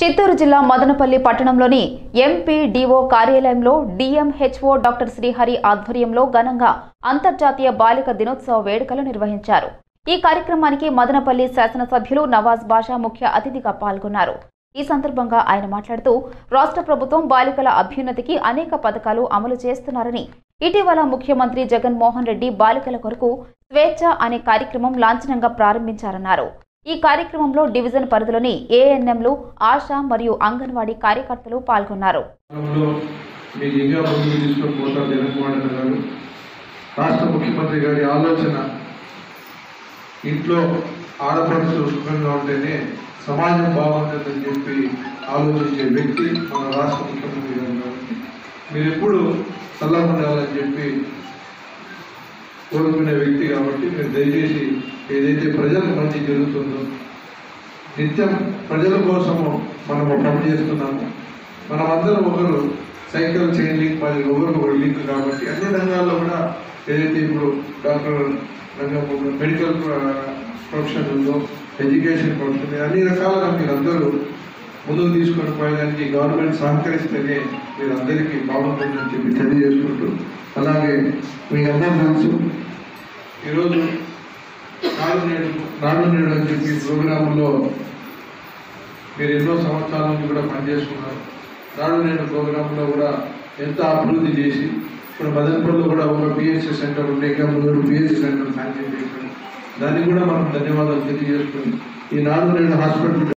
చిత్తూరు జిల్లా మదనపల్లి పట్టణంలోని ఎంపీడీఓ కార్యాలయంలో డిఎంహెచ్ఓ డాక్టర్ శ్రీహరి ఆధ్వర్యంలో ఘనంగా అంతర్జాతీయ బాలిక దినోత్సవ వేడుకలు నిర్వహించారు. ఈ కార్యక్రమానికి మదనపల్లి శాసనసభ్యులు నవాజ్ బాషా ముఖ్య అతిథిగా పాల్గొన్నారు. ఈ సందర్భంగా ఆయన మాట్లాడుతూ రాష్ట్ర ప్రభుత్వం బాలికల అభ్యున్నతికి అనేక పథకాలు అమలు చేస్తున్నారని ఇటీవల ముఖ్యమంత్రి జగన్మోహన్ రెడ్డి బాలికల కొరకు స్వేచ్ఛ అనే కార్యక్రమం లాంఛనంగా ప్రారంభించారన్నారు. ఈ కార్యక్రమంలో డివిజన్ పరిధిలోని ఏఎన్ఎంలు ఆశా మరియు అంగన్వాడీ కార్యకర్తలు పాల్గొన్నారు. రాష్ట్ర ముఖ్యమంత్రి గారి ఆలోచన ఇంట్లో ఆడపడుచు సుఖంగా ఉంటేనే సమాజం బాగుంటుందని చెప్పి ఆలోచించే వ్యక్తి మన రాష్ట్ర ముఖ్యమంత్రి గారు కాబట్టి మీరు ఎప్పుడు చల్లగా ఉండాలని చెప్పి కోరుకునే వ్యక్తి కాబట్టి మీరు దయచేసి ఏదైనా మంచి జరుగుతుందో. నిత్యం ప్రజల కోసము మనము పనిచేస్తున్నాము మనమందరం ఒకరు సైకిల్ చైన్ లింక్ మరి ఒకరు ఒకరు లింక్ కాబట్టి అన్ని రంగాల్లో కూడా ఏదైతే ఇప్పుడు డాక్టర్ రంగం మెడికల్ ప్రొఫెషన్ ఉందో ఎడ్యుకేషన్ ప్రొఫెషన్ అన్ని రకాలుగా మీరు అందరూ ముందుకు తీసుకొని పోయడానికి గవర్నమెంట్ సహకరిస్తేనే మీరు అందరికీ బాగుంటుందని చెప్పి తెలియజేసుకుంటూ అలాగే మీ అందరూ తెలుసు ఈరోజు రానునేడు నేడు నేడు అని చెప్పి ప్రోగ్రాంలో మీరు ఎన్నో సంవత్సరాల నుంచి కూడా పనిచేసుకున్నారు నాడు నేడు ప్రోగ్రాంలో కూడా ఎంత అభివృద్ధి చేసి ఇప్పుడు మదనపల్లిలో కూడా ఒక పిహెచ్సి సెంటర్ ఉండే ఇంకా మూడు పిహెచ్సి సెంటర్ శాంక్షన్ చేశారు. దానికి కూడా మనం ధన్యవాదాలు తెలియజేసుకుని ఈ నాలుగు నేడు హాస్పిటల్